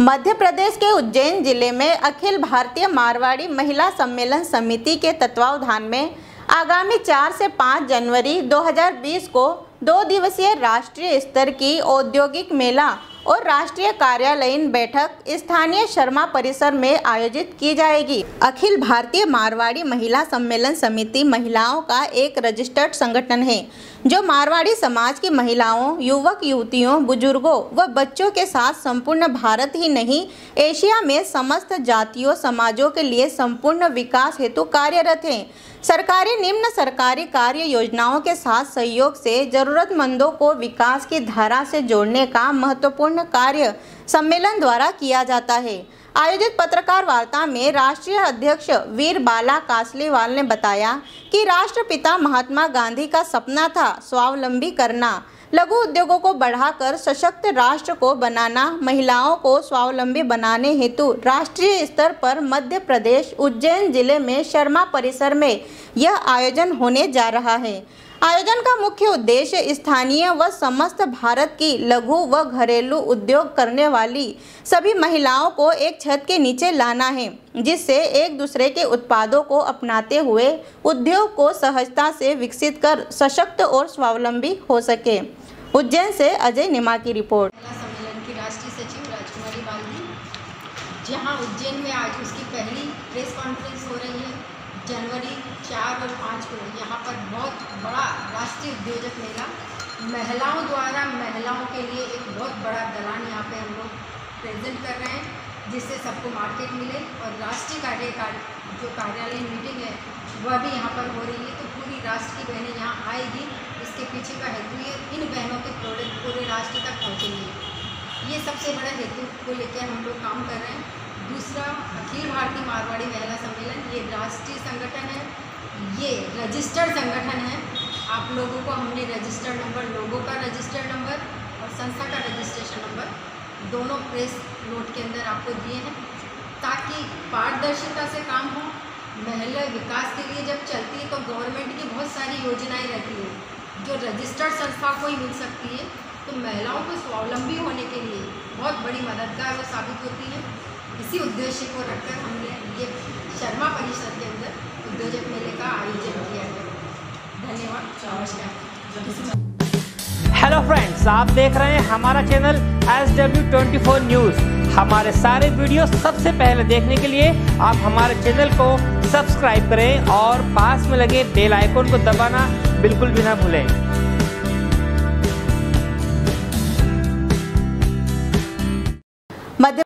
मध्य प्रदेश के उज्जैन ज़िले में अखिल भारतीय मारवाड़ी महिला सम्मेलन समिति के तत्वावधान में आगामी 4 से 5 जनवरी 2020 को दो दिवसीय राष्ट्रीय स्तर की औद्योगिक मेला और राष्ट्रीय कार्यालयीन बैठक स्थानीय शर्मा परिसर में आयोजित की जाएगी। अखिल भारतीय मारवाड़ी महिला सम्मेलन समिति महिलाओं का एक रजिस्टर्ड संगठन है, जो मारवाड़ी समाज की महिलाओं, युवक, युवतियों, बुज़ुर्गों व बच्चों के साथ संपूर्ण भारत ही नहीं, एशिया में समस्त जातियों, समाजों के लिए संपूर्ण विकास हेतु कार्यरत है। सरकारी, निम्न सरकारी कार्य योजनाओं के साथ सहयोग से जरूरतमंदों को विकास की धारा से जोड़ने का महत्वपूर्ण कार्य सम्मेलन द्वारा किया जाता है। आयोजित पत्रकार वार्ता में राष्ट्रीय अध्यक्ष वीर बाला कासलीवाल ने बताया कि राष्ट्रपिता महात्मा गांधी का सपना था स्वावलंबी करना, लघु उद्योगों को बढ़ाकर सशक्त राष्ट्र को बनाना, महिलाओं को स्वावलंबी बनाने हेतु राष्ट्रीय स्तर पर मध्य प्रदेश, उज्जैन ज़िले में शर्मा परिसर में यह आयोजन होने जा रहा है। आयोजन का मुख्य उद्देश्य स्थानीय व समस्त भारत की लघु व घरेलू उद्योग करने वाली सभी महिलाओं को एक छत के नीचे लाना है, जिससे एक दूसरे के उत्पादों को अपनाते हुए उद्योग को सहजता से विकसित कर सशक्त और स्वावलंबी हो सके। उज्जैन से अजय निमा की रिपोर्ट। सम्मेलन की राष्ट्रीय सचिव राजकुमारी उज्जैन में आज उसकी पहली प्रेस कॉन्फ्रेंस हो रही है और पाँच को यहाँ पर बहुत बड़ा राष्ट्रीय उद्योजक मेला। महिलाओं द्वारा महिलाओं के लिए एक बहुत बड़ा दलान यहाँ पे हम लोग प्रेजेंट कर रहे हैं, जिससे सबको मार्केट मिले और राष्ट्रीय कार्य जो कार्यालय मीटिंग है, वह भी यहाँ पर हो रही है। तो पूरी राष्ट्र की बहनें यहाँ आएगी। इसके पीछे का हेतु ये इन बहनों के प्रोडक्ट पूरे राष्ट्र तक पहुँचेंगे। ये सबसे बड़ा हेतु को लेकर हम लोग काम कर रहे हैं। दूसरा अखिल भारतीय मारवाड़ी महिला सम्मेलन, ये राष्ट्रीय संगठन है। ये रजिस्टर्ड संगठन है। आप लोगों को हमने रजिस्टर्ड नंबर, लोगों का रजिस्टर्ड नंबर और संस्था का रजिस्ट्रेशन नंबर दोनों प्रेस नोट के अंदर आपको दिए हैं ताकि पारदर्शिता से काम हो, महिला विकास के लिए जब चलती है तो गवर्नमेंट की बहुत सारी योजनाएँ रहती हैं। जो रजिस्टर्ड संस्था को ही मिल सकती है तो महिलाओं को स्वावलंबी होने के लिए बहुत बड़ी मददगार वो साबित होती है। इसी उद्देश्य को रखकर हमने ये शर्मा परिषद के अंदर उद्योजक मेले का आयोजन किया गया धन्यवाद, नमस्कार। हेलो फ्रेंड्स आप देख रहे हैं हमारा channel S W twenty four news हमारे सारे वीडियो सबसे पहले देखने के लिए आप हमारे चैनल को सब्सक्राइब करें और पास में लगे बेल आइकन को दबाना बिल्कुल भी ना भूलें।